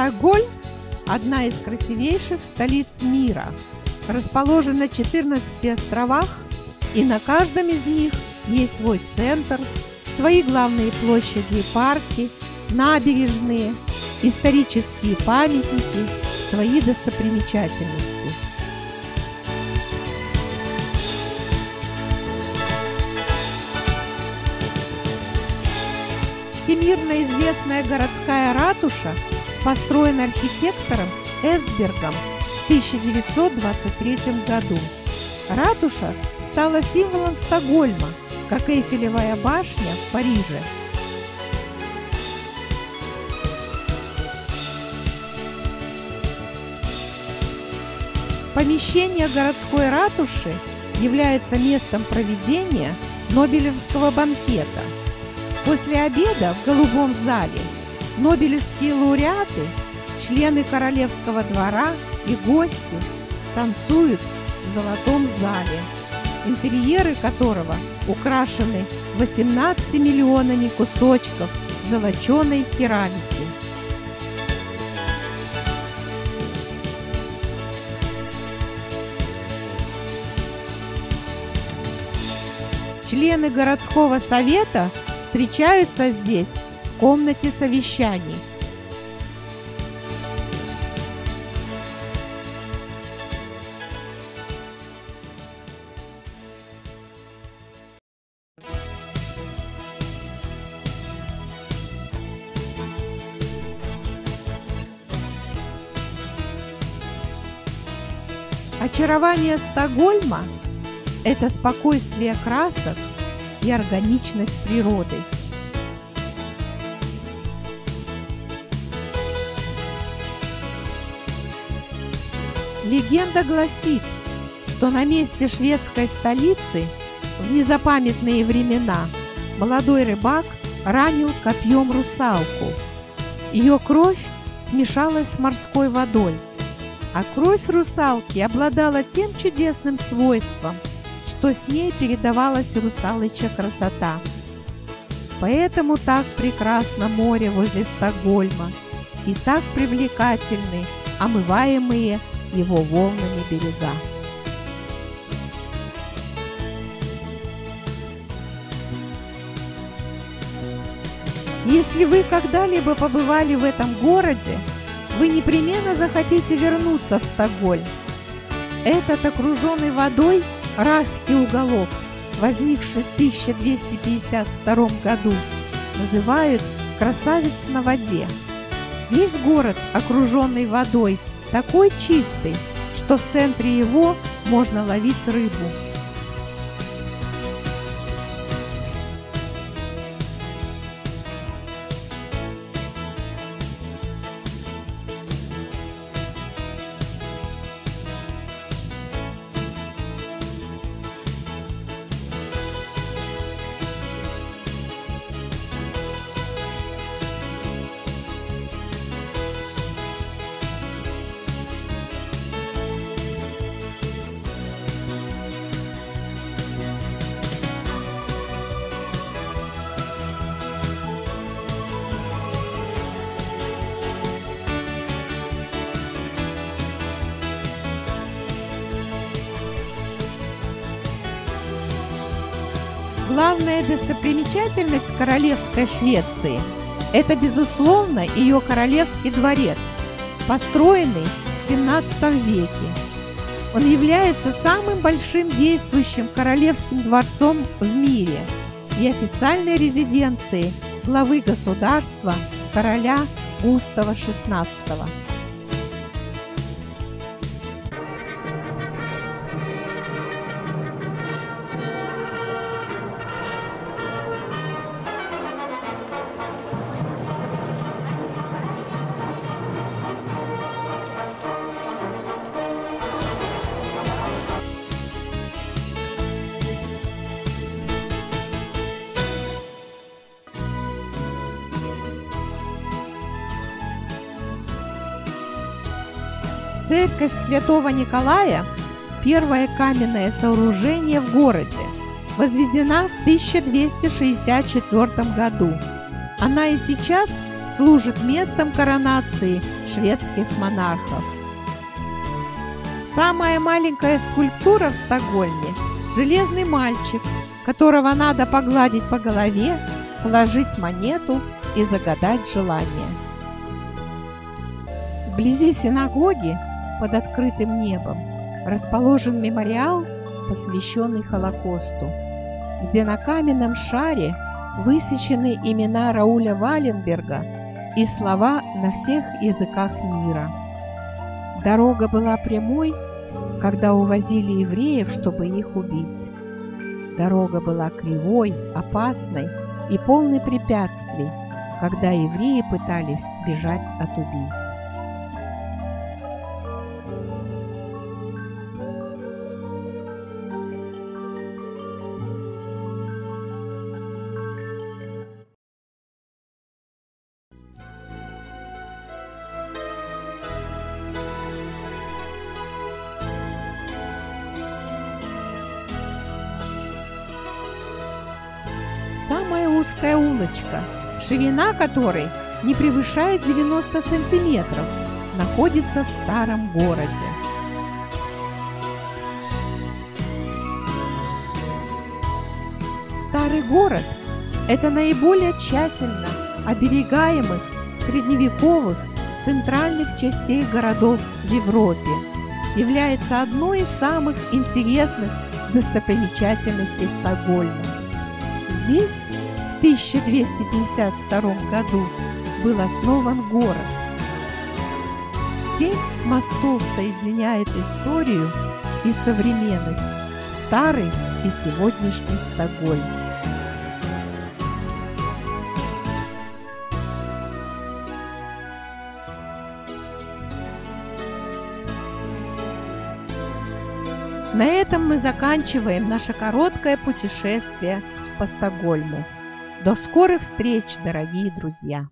Стокгольм – одна из красивейших столиц мира. Расположена на 14 островах, и на каждом из них есть свой центр, свои главные площади и парки, набережные, исторические памятники, свои достопримечательности. Всемирно известная городская ратуша построена архитектором Эсбергом в 1923 году. Ратуша стала символом Стокгольма, как Эйфелевая башня в Париже. Помещение городской ратуши является местом проведения Нобелевского банкета. После обеда в Голубом зале Нобелевские лауреаты, члены королевского двора и гости танцуют в золотом зале, интерьеры которого украшены 18 миллионами кусочков золоченой керамики. Члены городского совета встречаются здесь комнате совещаний. Очарование Стокгольма – это спокойствие красок и органичность природы. Легенда гласит, что на месте шведской столицы в незапамятные времена молодой рыбак ранил копьем русалку. Ее кровь смешалась с морской водой, а кровь русалки обладала тем чудесным свойством – что с ней передавалась русалыча красота. Поэтому так прекрасно море возле Стокгольма и так привлекательны омываемые его волнами берега. Если вы когда-либо побывали в этом городе, вы непременно захотите вернуться в Стокгольм. Этот окруженный водой Райский уголок, возникший в 1252 году, называют «красавец на воде». Весь город, окруженный водой, такой чистый, что в центре его можно ловить рыбу. Главная достопримечательность королевской Швеции – это, безусловно, ее королевский дворец, построенный в 17 веке. Он является самым большим действующим королевским дворцом в мире и официальной резиденцией главы государства короля Густава XVI. Церковь Святого Николая – первое каменное сооружение в городе, возведена в 1264 году. Она и сейчас служит местом коронации шведских монархов. Самая маленькая скульптура в Стокгольме – железный мальчик, которого надо погладить по голове, положить монету и загадать желание. Вблизи синагоги под открытым небом расположен мемориал, посвященный Холокосту, где на каменном шаре высечены имена Рауля Валенберга и слова на всех языках мира. Дорога была прямой, когда увозили евреев, чтобы их убить. Дорога была кривой, опасной и полной препятствий, когда евреи пытались бежать от убийц. Узкая улочка, ширина которой не превышает 90 сантиметров, находится в старом городе. Старый город – это наиболее тщательно оберегаемых средневековых центральных частей городов в Европе, является одной из самых интересных достопримечательностей Стокгольма. Здесь 1252 году был основан город. Семь мостов соединяет историю и современность, старый и сегодняшний Стокгольм. На этом мы заканчиваем наше короткое путешествие по Стокгольму. До скорых встреч, дорогие друзья!